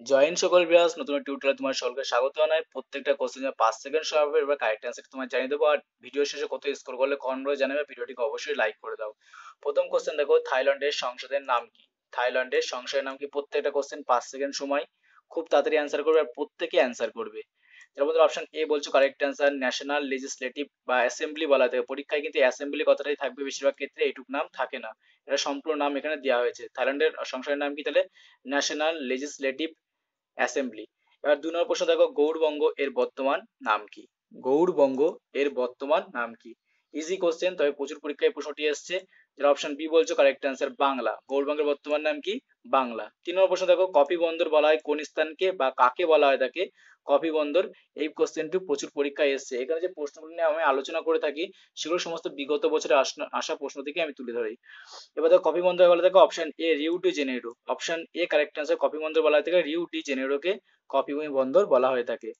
Join সকল বিরাজ নতুন টিউটোরিয়াল তোমার সকলকে স্বাগত জানাই। প্রত্যেকটা কোশ্চেন পাঁচ সেকেন্ড সময় হবে, এবার কারেক্ট অ্যান্সার তোমার জানিয়ে দেবো। আর ভিডিও শেষে কত স্কোর করলে কমেন্ট করে জানাবে ভিডিওটিকে অবশ্যই লাইক করে দাও। প্রথম কোশ্চেন দেখো, থাইল্যান্ডের সংসদের নাম কি? থাইল্যান্ডের সংসদের নাম কি? প্রত্যেকটা কোশ্চেন পাঁচ সেকেন্ড সময় খুব তাড়াতাড়ি অ্যান্সার করবে আর প্রত্যেকে অ্যান্সার করবে। এর মধ্যে অপশন এ বলছো কারেক্ট অ্যান্সার ন্যাশনাল লেজিসলেটিভ বা অ্যাসেম্বলি বলা থাকে। পরীক্ষায় কিন্তু অ্যাসেম্বলি কথাটাই থাকবে বেশিরভাগ ক্ষেত্রে এইটুক নাম থাকে না। এটা সম্পূর্ণ নাম এখানে দেওয়া হয়েছে। থাইল্যান্ডের সংসদের নাম কি তাহলে? ন্যাশনাল লেজিসলেটিভ অ্যাসেম্বলি এবার দু নম্বর প্রশ্ন দেখো, গৌড়বঙ্গ এর বর্তমান নাম কি? গৌড়বঙ্গ এর বর্তমান নাম কি? ইজি কোশ্চেন তবে প্রচুর পরীক্ষায় প্রশ্নটি এসছে। যারা অপশন বি বলছো কারেক্ট অ্যান্সার বাংলা। গৌড়বঙ্গের বর্তমান নাম কি? বাংলা। তিন নম্বর প্রশ্ন দেখো কপি বন্দর বলা হয় কোন স্থানকে বা কাকে বলা হয় তাকে? কপি বন্দর, এই কোশ্চেনটি প্রচুর পরীক্ষায় এসছে। এখানে যে প্রশ্নগুলো নিয়ে আমি আলোচনা করে থাকি, সেগুলো সমস্ত বিগত বছরে আসা প্রশ্ন থেকে আমি তুলে ধরি। এবার দেখো কপি বন্দর বলা থাকে option A Rio de Janeiro option A correct answer coffee বন্দর বলা থাকে রিউ ডি জেনেরোকে কপি বন্দর বলা হয়ে থাকে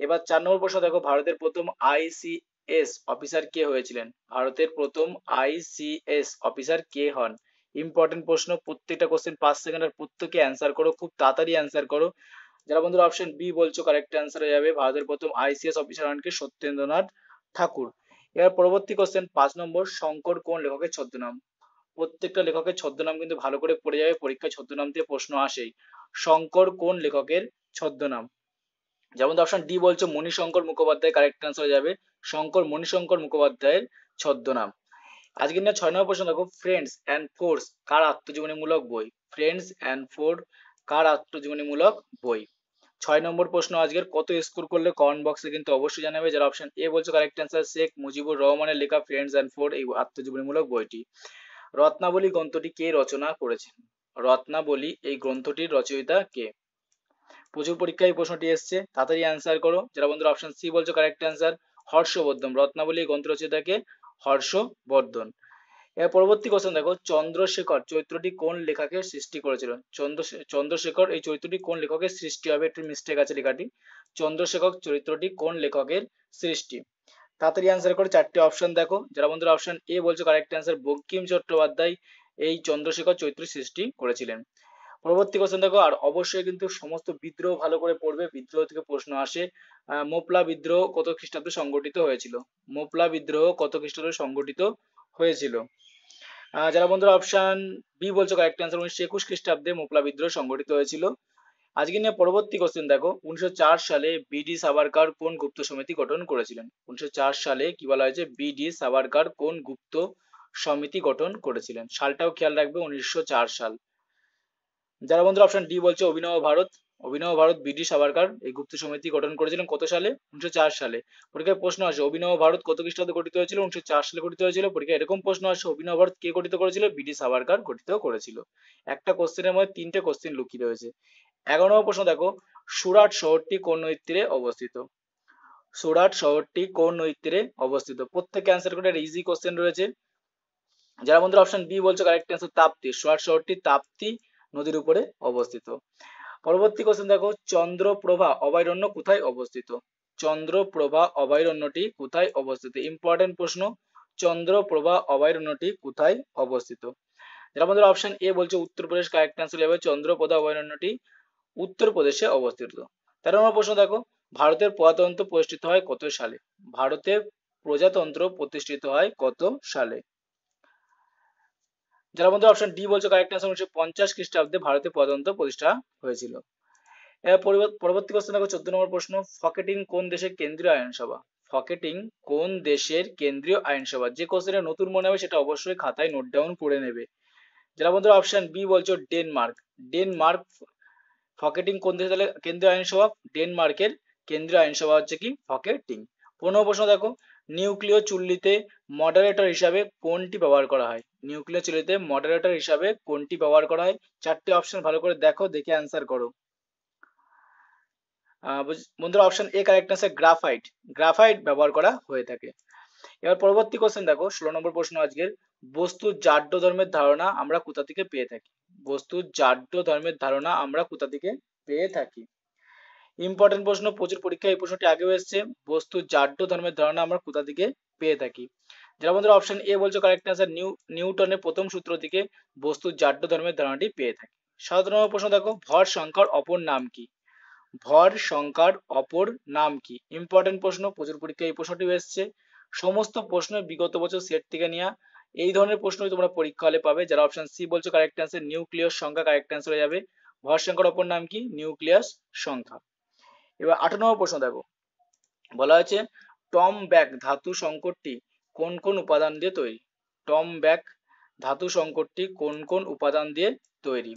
এবার চার নম্বর প্রশ্ন দেখো, ভারতের প্রথম আইসিএস অফিসার কে হয়েছিলেন? ভারতের প্রথম আইসিএস অফিসার কে হন? ইম্পর্টেন্ট প্রশ্ন, প্রত্যেকটা কোশ্চেন পাঁচ সেকেন্ড আর প্রত্যেকে অ্যান্সার করো, খুব তাড়াতাড়ি অ্যান্সার করো। যারা বন্ধুরা অপশন বি বলছো কারেক্ট অ্যান্সার হয়ে যাবে। ভারতের প্রথম আইসিএস অফিসার হন কে সত্যেন্দ্রনাথ ঠাকুর। এবার পরবর্তী কোশ্চেন পাঁচ নম্বর, শঙ্কর কোন লেখকের ছদ্মনাম? প্রত্যেকটা লেখকের ছদ্মনাম কিন্তু ভালো করে পড়ে যাবে, পরীক্ষায় ছদ্মনাম দিয়ে প্রশ্ন আসেই। শঙ্কর কোন লেখকের ছদ্মনাম? যেমন অপশন ডি বলছো, মণিশঙ্কর মুখোপাধ্যায় কারেক্ট অ্যান্সার হয়ে যাবে। শঙ্কর, মণিশঙ্কর মুখোপাধ্যায়ের ছদ্মনাম। আজকে নিয়ে ছয় নম্বর প্রশ্ন দেখো ফ্রেন্ডস অ্যান্ড ফোর্স কার আত্মজীবনীমূলক বই? ফ্রেন্ডস অ্যান্ড ফোর কার আত্মজীবনীমূলক বই? ছয় নম্বর প্রশ্ন আজকের, কত স্কোর করলে কমেন্ট বক্সে কিন্তু অবশ্যই জানাবে, যারা অপশন এ বলছো কারেক্ট অ্যান্সার শেখ মুজিবুর রহমানের লেখা ফ্রেন্ডস অ্যান্ড ফোর এই আত্মজীবনীমূলক বইটি। রত্নাবলী গ্রন্থটি কে রচনা করেছেন? রত্নাবলী, এই গ্রন্থটির রচয়িতা কে? প্রচুর পরীক্ষায় এই প্রশ্নটি এসছে, তাড়াতাড়ি অ্যান্সার করো। যারা বন্ধুরা অপশন সি বলছো কারেক্ট অ্যান্সার হর্ষবর্ধন, রত্নাবলী গ্রন্থ রচয়িতাকে হর্ষবর্ধন। এর পরবর্তী কোশ্চেন দেখো, চন্দ্রশেখর চরিত্রটি কোন লেখকের সৃষ্টি করেছিল? চন্দ্র, চন্দ্রশেখর এই চরিত্রটি কোন লেখকের সৃষ্টি হবে? একটু মিস্টেক আছে লেখাটি। চন্দ্রশেখর চরিত্রটি কোন লেখকের সৃষ্টি? তাড়াতাড়ি অ্যান্সার করে, চারটি অপশন দেখো। যারা বন্ধুরা অপশন এ বলছো কারেক্ট অ্যান্সার বঙ্কিম চট্টোপাধ্যায় এই চন্দ্রশেখর চরিত্র সৃষ্টি করেছিলেন। পরবর্তী কোশ্চেন দেখো, আর অবশ্যই কিন্তু সমস্ত বিদ্রোহ ভালো করে পড়বে। বিদ্রোহ থেকে প্রশ্ন আসে মোপলা বিদ্রোহ কত খ্রিস্টাব্দে সংগঠিত হয়েছিল? মোপলা বিদ্রোহ কত খ্রিস্টাব্দে সংগঠিত হয়েছিল? যারা বন্ধুরা অপশন বি বলছো কারেক্ট অ্যান্সার উনিশশো একুশ খ্রিস্টাব্দে মোপলা বিদ্রোহ সংগঠিত হয়েছিল। আজকে নিয়ে পরবর্তী কোশ্চেন দেখো, উনিশশো চার সালে বিডি সাভারকার কোন গুপ্ত সমিতি গঠন করেছিলেন? উনিশশো চার সালে কি বলা হয়েছে? বিডি সাভারকার কোন গুপ্ত সমিতি গঠন করেছিলেন? সালটাও খেয়াল রাখবে, উনিশশো চার সাল। যারা বন্ধুরা অপশন ডি বলছে, অভিনব ভারত অভিনব ভারত বিডি সাভারকার, এই গুপ্ত সমিতি গঠন করেছিলেন কত সালে? উনিশশো চার সালে। পরীক্ষায় প্রশ্ন আসে, অভিনব ভারত কত খ্রিস্টাব্দে গঠিত হয়েছিল? উনিশশো চার সালে গঠিত হয়েছিল। পরীক্ষায় এরকম প্রশ্ন আসে, অভিনব ভারত কে গঠিত করেছিল? বিডি সাভারকার গঠিত করেছিল। একটা কোশ্চেনের মধ্যে তিনটে কোশ্চেন লুকিয়ে রয়েছে। এগারো নম্বর প্রশ্ন দেখো, সুরাট শহরটি কোন নদীর তীরে অবস্থিত? সুরাট শহরটি কোন নদীর তীরে অবস্থিত? প্রত্যেকে অ্যান্সার করে ইজি কোশ্চেন রয়েছে। যারা বন্ধুরা অপশন বি বলছে কারেক্ট অ্যান্সার তাপ্তি। সুরাট শহরটি তাপ্তি নদীর উপরে অবস্থিত। পরবর্তী কোশ্চেন দেখো, চন্দ্রপ্রভা অভয়ারণ্য কোথায় অবস্থিত? চন্দ্রপ্রভা অভয়ারণ্যটি কোথায় অবস্থিত? ইম্পর্টেন্ট প্রশ্ন, চন্দ্রপ্রভা অভয়ারণ্যটি কোথায় অবস্থিত? যারা বন্ধুরা অপশন এ বলছে, উত্তরপ্রদেশ কারেক্ট অ্যান্সার হবে চন্দ্রপ্রভা অভয়ারণ্যটি উত্তরপ্রদেশে অবস্থিত। তেরো নম্বর প্রশ্ন দেখো, ভারতের প্রজাতন্ত্র প্রতিষ্ঠিত হয় কত সালে? ভারতের প্রজাতন্ত্র প্রতিষ্ঠিত হয় কত সালে? যারা বন্ধু অপশন ডি বলছো কারেক্ট আনসার উনিশশো পঞ্চাশ খ্রিস্টাব্দে ভারতে প্রজাতন্ত্র প্রতিষ্ঠা হয়েছিল। পরবর্তী কোশ্চেন দেখো, চোদ্দ নম্বর প্রশ্ন, ফকেটিং কোন দেশের কেন্দ্রীয় আইনসভা? ফকেটিং কোন দেশের কেন্দ্রীয় আইনসভা? যে কোশ্চেনে নতুন মনে হবে সেটা অবশ্যই খাতায় নোট ডাউন করে নেবে। যারা বন্ধুরা অপশন বি বলছো ডেনমার্ক ডেনমার্ক ফকেটিং কোন দেশের কেন্দ্রীয় আইনসভা? ডেনমার্কের কেন্দ্রীয় আইনসভা হচ্ছে কি? ফকেটিং। পনেরো প্রশ্ন দেখো নিউক্লিয় চুল্লিতে মডারেটর হিসাবে কোনটি ব্যবহার করা হয়? নিউক্লিয় চুল্লিতে মডারেটর হিসাবে কোনটি ব্যবহার করা হয়? চারটি অপশন ভালো করে দেখো, দেখে অ্যান্সার করো। বন্ধুরা অপশন এ কারেক্ট আছে গ্রাফাইট গ্রাফাইট ব্যবহার করা হয়ে থাকে। এবার পরবর্তী কোশ্চেন দেখো, ষোলো নম্বর প্রশ্ন আজকের। বস্তু জাড্য ধর্মের ধারণা আমরা কোথা থেকে পেয়ে থাকি? বস্তু জাড্য ধর্মের ধারণা আমরা কোথা থেকে পেয়ে থাকি? ইম্পর্টেন্ট প্রশ্ন, প্রচুর পরীক্ষা, এই প্রশ্নটি আগেও এসছে। বস্তু জাড্য ধর্মের ধারণা আমরা কোথা থেকে পেয়ে থাকি? যারা বন্ধুরা অপশন এ বলছো কারেক্ট আনসার নিউ, নিউটনের প্রথম সূত্র থেকে বস্তু জাড্য ধর্মের ধারণাটি পেয়ে থাকি। নম্বর প্রশ্ন দেখো, ভর সংখ্যার অপর নাম কি? ভর সংখ্যার অপর নাম কি? ইম্পর্টেন্ট প্রশ্ন, প্রচুর পরীক্ষায় এই প্রশ্নটি এসছে। সমস্ত প্রশ্ন বিগত বছর সেট থেকে নেওয়া এই ধরনের প্রশ্নই তোমরা পরীক্ষা হলে পাবে। যারা অপশন সি বলছো কারেক্ট অ্যান্সার নিউক্লিয়াস সংখ্যা কারেক্ট অ্যান্সার হয়ে যাবে। ভর সংখ্যার অপর নাম কি? নিউক্লিয়াস সংখ্যা। এবার আট নম্বর প্রশ্ন দেখো। বলা হয়েছে, টম ব্যাক ধাতু সংকটটি কোন কোন উপাদান দিয়ে তৈরি? টম ব্যাক ধাতু সংকটটি কোন কোন উপাদান দিয়ে তৈরি?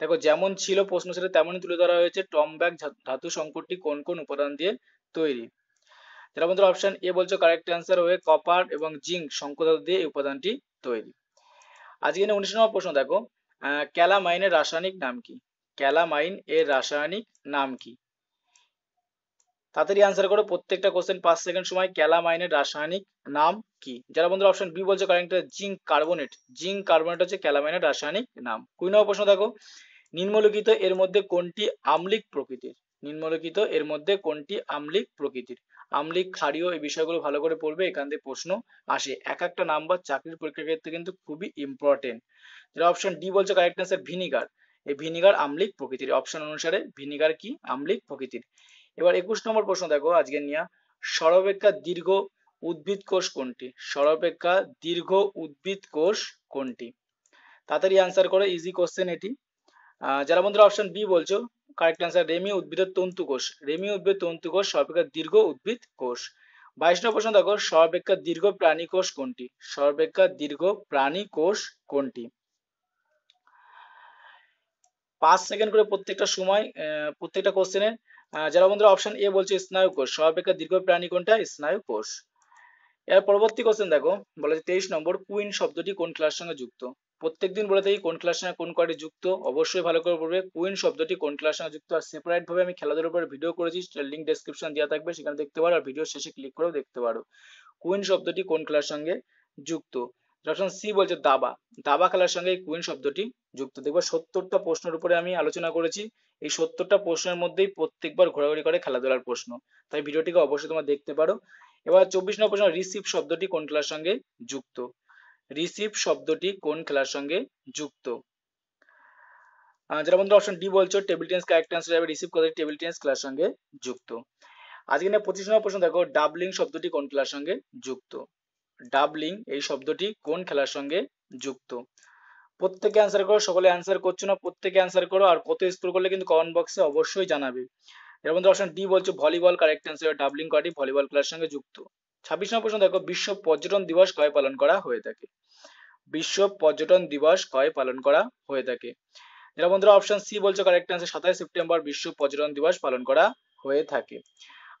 দেখো, যেমন ছিল প্রশ্ন, সেটা তেমনই তুলে ধরা হয়েছে, টম ব্যাক ধাতু সংকটটি কোন কোন উপাদান দিয়ে তৈরি? যারা বন্ধুরা অপশন এ বলছো কারেক্ট অ্যান্সার হয়ে কপার এবং জিঙ্ক সংকোধাতু দিয়ে এই উপাদানটি তৈরি। আজকে এনে উনিশ নম্বর প্রশ্ন দেখো ক্যালামাইনের রাসায়নিক নাম কি? ক্যালামাইন এর রাসায়নিক নাম কি? তাড়াতাড়ি আনসার করো। প্রত্যেকটা কোশ্চেন পাঁচ সেকেন্ড সময় ক্যালামাইনের রাসায়নিক নাম কি? যারা বন্ধুরা অপশন বি বলছে current zinc carbonate zinc carbonate হচ্ছে ক্যালামাইনের রাসায়নিক নাম। নম্বর প্রশ্ন দেখো। নিম্নলিখিত এর মধ্যে কোনটি আম্লিক প্রকৃতির? নিম্নলিখিত এর মধ্যে কোনটি আম্লিক প্রকৃতির? আমলিক ক্ষারীয় এই বিষয়গুলো ভালো করে পড়বে, এখান থেকে প্রশ্ন আসে। এক একটা নাম্বার চাকরির পরীক্ষার ক্ষেত্রে কিন্তু খুবই ইম্পর্টেন্ট যারা অপশন ডি বলছে কারেক্ট অ্যান্সার ভিনিগার এই ভিনিগার আমলিক প্রকৃতির। অপশন অনুসারে ভিনিগার কি? আমলিক প্রকৃতির। এবার একুশ নম্বর প্রশ্ন দেখো আজকে নিয়ে। সরবেক্ষা দীর্ঘ উদ্ভিদ কোষ কোনটি? সরবেক্ষা দীর্ঘ উদ্ভিদ কোষ কোনটি? তাড়াতাড়ি আনসার করো ইজি কোশ্চেন এটি। যারা বন্ধুরা অপশন বি বলছো কারেক্ট অ্যান্সার রেমি উদ্ভিদের তন্তু কোষ। রেমি উদ্ভিদ তন্তু কোষ সর্বাপেক্ষা দীর্ঘ উদ্ভিদ কোষ। বাইশ নম্বর প্রশ্ন দেখো, সর্বাপেক্ষা দীর্ঘ প্রাণী কোষ কোনটি? সর্বাপেক্ষা দীর্ঘ প্রাণী কোষ কোনটি? পাঁচ সেকেন্ড করে প্রত্যেকটা সময় প্রত্যেকটা কোশ্চেনে যারা বন্ধুরা অপশন এ বলছে স্নায়ু কোষ সর্বাপেক্ষা দীর্ঘ প্রাণী কোনটা? স্নায়ু কোষ। এর পরবর্তী কোশ্চেন দেখো, বলা তেইশ নম্বর, কুইন শব্দটি কোন ক্লাসের সঙ্গে যুক্ত? প্রত্যেকদিন বলে থাকি কোন ক্লাসের সঙ্গে কোন কয়টি যুক্ত? অবশ্যই ভালো করে পড়বে, কুইন শব্দটি কোন ক্লাসের সঙ্গে যুক্ত? আর সেপারেট ভাবে আমি খেলাধুলার উপরে ভিডিও করেছি লিঙ্ক ডেসক্রিপশন দেওয়া থাকবে, সেখানে দেখতে পারো, আর ভিডিও শেষে ক্লিক করেও দেখতে পারো। কুইন শব্দটি কোন খেলার সঙ্গে যুক্ত? অপশন সি বলছে দাবা। দাবা খেলার সঙ্গে কুইন শব্দটি যুক্ত। দেখবে সত্তরটা প্রশ্নের উপরে আমি আলোচনা করেছি এই সত্তরটা প্রশ্নের মধ্যেই প্রত্যেকবার ঘোরাঘুরি করে খেলাধুলার প্রশ্ন। তাই ভিডিওটিকে অবশ্যই তোমরা দেখতে পারো। এবার চব্বিশ নম্বর প্রশ্ন, রিসিভ শব্দটি কোন খেলার সঙ্গে যুক্ত? রিসিভ শব্দটি কোন খেলার সঙ্গে যুক্ত? যারা বন্ধু অপশন ডি বলছো টেবিল টেনিস কারেক্ট অ্যান্সার যাবে রিসিভ করে টেবিল টেনিস খেলার সঙ্গে যুক্ত। আজকে না পঁচিশ নম্বর প্রশ্ন দেখো ডাবলিং শব্দটি কোন খেলার সঙ্গে যুক্ত? ডাবলিং এই শব্দটি কোন খেলার সঙ্গে যুক্ত? প্রত্যেকে অ্যান্সার করো, সকলে অ্যান্সার করছ না, প্রত্যেকে অ্যান্সার করো আর কত স্কোর করলে কিন্তু কমেন্ট বক্সে অবশ্যই জানাবে। এর মধ্যে অপশন ডি বলছো ভলিবল কারেক্ট অ্যান্সার ডাবলিং কয়টি ভলিবল খেলার সঙ্গে যুক্ত। ছাব্বিশ নম্বর প্রশ্ন দেখো, বিশ্ব পর্যটন দিবস কয় পালন করা হয়ে থাকে? বিশ্ব পর্যটন দিবস কয় পালন করা হয়ে থাকে? যারা বন্ধুরা অপশন সি বলছো কারেক্ট অ্যান্সার সাতাশ সেপ্টেম্বর বিশ্ব পর্যটন দিবস পালন করা হয়ে থাকে।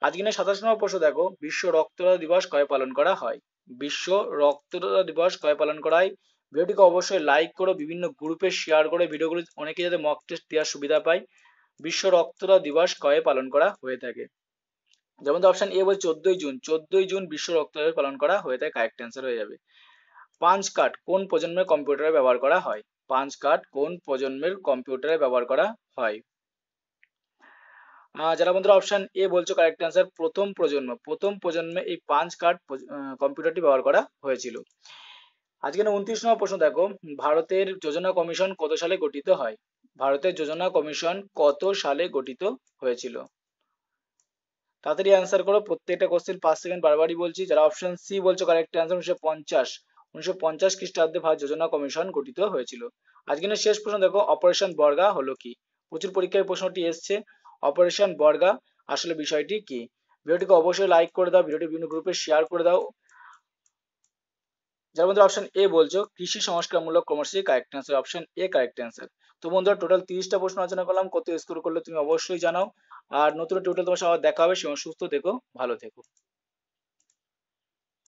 আজকে না সাতাশ নম্বর প্রশ্ন দেখো, বিশ্ব রক্তদাতা দিবস কয় পালন করা হয়? বিশ্ব রক্তদাতা দিবস কয় পালন করা হয়? ভিডিওটিকে অবশ্যই লাইক করো, বিভিন্ন গ্রুপে শেয়ার করে। ভিডিওগুলি অনেকে যাতে মক টেস্ট দেওয়ার সুবিধা পায়। বিশ্ব রক্তদাতা দিবস কয়ে পালন করা হয়ে থাকে? যেমন অপশন এ বলছে চোদ্দই জুন। চোদ্দই জুন বিশ্ব রক্তদাতা দিবস পালন করা হয়ে থাকে। কারেক্ট অ্যান্সার হয়ে যাবে। পাঁচ কার্ড কোন প্রজন্মের কম্পিউটারে ব্যবহার করা হয়? পাঁচ কার্ড কোন প্রজন্মের কম্পিউটারে ব্যবহার করা হয়? যারা বন্ধুরা অপশন এ বলছো কারেক্ট অ্যান্সার প্রথম প্রজন্ম। প্রথম প্রজন্মে এই পাঁচ কার্ড কম্পিউটারটি ব্যবহার করা হয়েছিল। আজকে উনত্রিশ নম্বর প্রশ্ন দেখো, ভারতের যোজনা কমিশন কত সালে গঠিত হয়? ভারতের যোজনা কমিশন কত সালে গঠিত হয়েছিল? তাড়াতাড়ি অ্যান্সার করো, প্রত্যেকটা কোশ্চেন পাঁচ সেকেন্ড বারবারই বলছি, যারা অপশন সি বলছো কারেক্ট অ্যান্সার উনিশশো পঞ্চাশ। উনিশশো পঞ্চাশ খ্রিস্টাব্দে ভারত যোজনা কমিশন গঠিত হয়েছিল। আজকে শেষ প্রশ্ন দেখো অপারেশন বর্গা হলো কি? প্রচুর পরীক্ষায় প্রশ্নটি এসছে। অপারেশন বর্গা আসলে বিষয়টি কি? ভিডিওটিকে অবশ্যই লাইক করে দাও, ভিডিওটি বিভিন্ন গ্রুপে শেয়ার করে দাও। যার মধ্যে অপশন এ বলছো, কৃষি সংস্কারমূলক কর্মসূচি correct answer option A correct answer তো বন্ধুরা টোটাল তিরিশটা প্রশ্ন আলোচনা করলাম, কত স্কোর করলে তুমি অবশ্যই জানাও। আর নতুন টোটাল তোমার সবার দেখা হবে সুস্থ থেকো, ভালো থেকো।